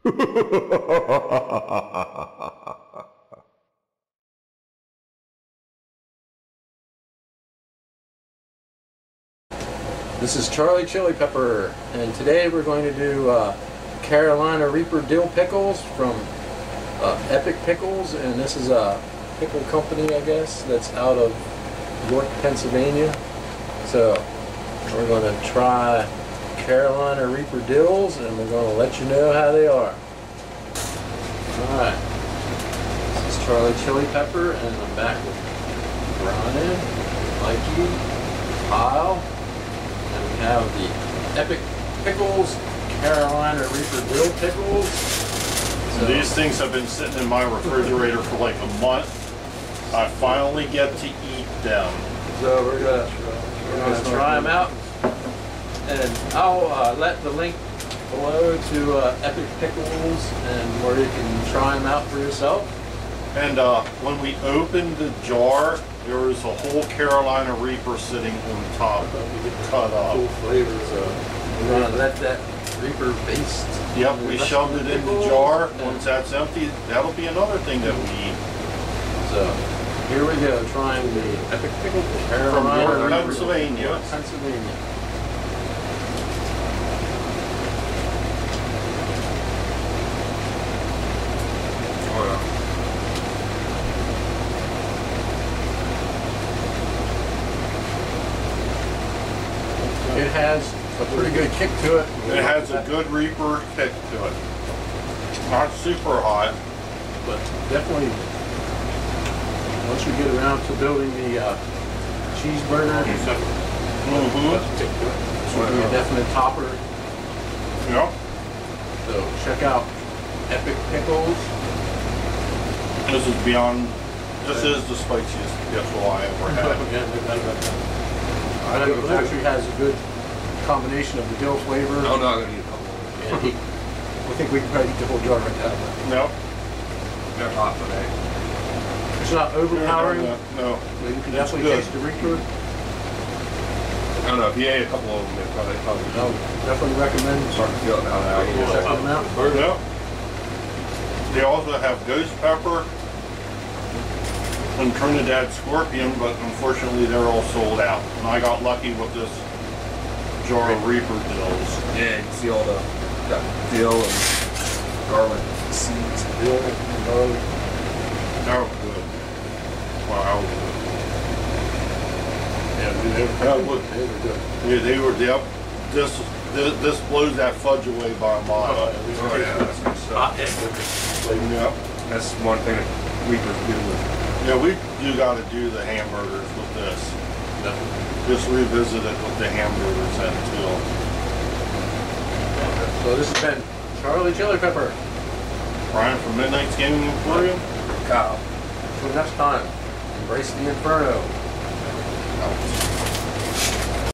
This is Charlie Chilipepper, and today we're going to do uh, Carolina Reaper Dill Pickles from uh, Epic Pickles, and this is a pickle company, I guess, that's out of York, Pennsylvania. So we're going to try Carolina Reaper Dills, and we're going to let you know how they are. Alright, this is Charlie Chilipepper, and I'm back with Brian, Mikey, Kyle, and we have the Epic Pickles, Carolina Reaper Dill Pickles. So, These things have been sitting in my refrigerator for like a month. I finally get to eat them. so we're gonna, we're gonna try them out. And I'll uh, let the link below to uh, Epic Pickles and where you can try them out for yourself. And uh, when we opened the jar, there was a whole Carolina Reaper sitting on top, cut up. Cool flavors. So we're gonna let that Reaper baste. Yep, we shoved it in the jar. Once that's empty, that'll be another thing that we eat. So here we go, trying the Epic Pickle Carolina York, Reaper. Pennsylvania. Pennsylvania. It has a pretty good kick to it. It has a good Reaper kick to it. Not super hot. but definitely once we get around to building the uh, cheeseburger, Mm-hmm. this will be a definite topper. Yep. So check out Epic Pickles. This is beyond, this is the spiciest pickle I ever had. I think it actually has a good combination of the dill flavor, I'm not gonna eat a couple. and he, I think we can probably eat the whole jar right now. Nope. They're hot today. It's not overpowering, No. but you can definitely good. taste the Reaper. I don't know, if you ate a couple of them, they probably, probably I would definitely recommend starting to feel it now. now. checking them out. Yep. They also have ghost pepper and Trinidad scorpion, but unfortunately they're all sold out. And I got lucky with this jar of Reaper dills. Yeah, you can see all the, got dill and garlic seeds. Dill, garlic. They're good. Wow. Yeah, dude, they were, That they were good. Yeah, they were, yep. This, this, this blows that fudge away by a mile. Oh yeah, that's good stuff. Hot egg with the flavor. Yep. That's one thing that Reapers do with. Yeah, we do gotta do the hamburgers with this. Just revisit it with the hamburgers and too. So this has been Charlie Chilipepper. Brian from Midnight's Gaming Emporium. Kyle. Until next time, embrace the inferno. Out.